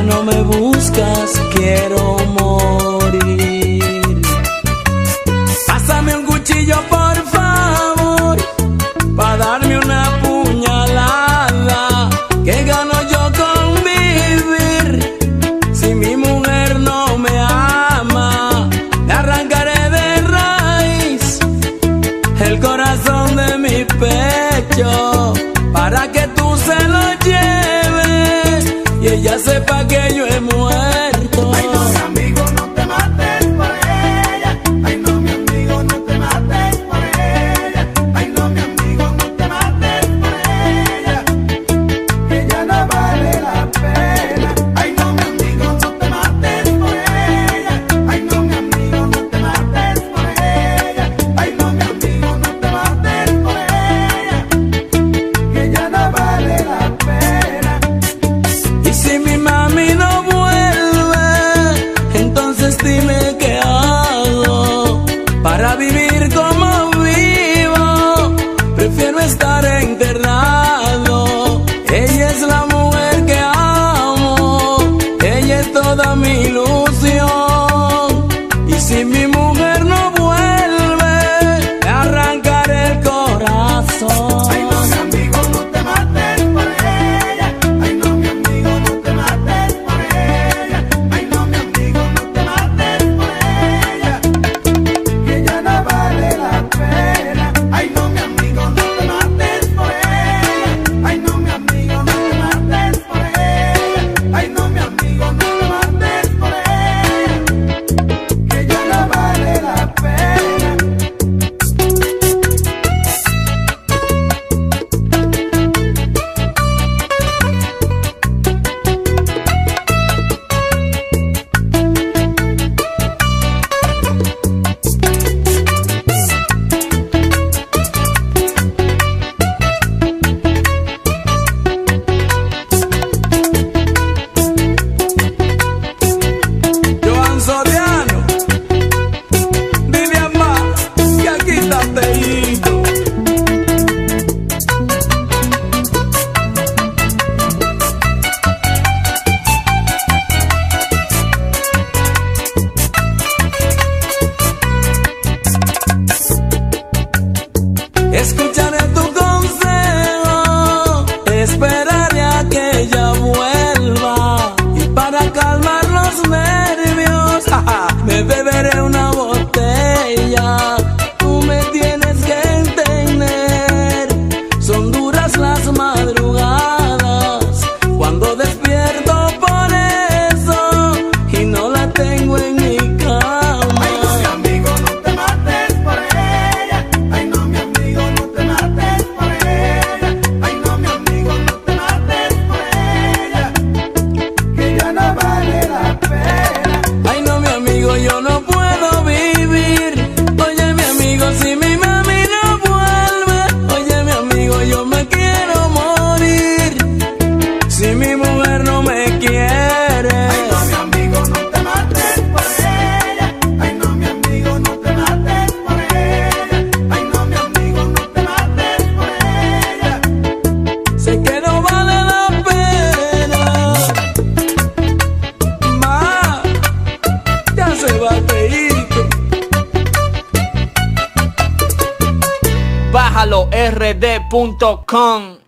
ya no me buscas, quiero sesimi Escucharé tu consejo, esperaré rd.com